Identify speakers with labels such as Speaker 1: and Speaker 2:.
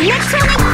Speaker 1: Next time